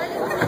Hello.